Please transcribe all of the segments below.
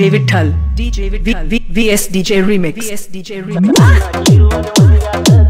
DJ hmm. Vithal. DJ Vithal. VS DJ Remix. VS DJ Remix. Ah!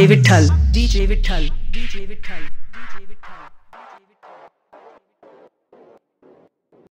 DJ Vithal. DJ Vithal. DJ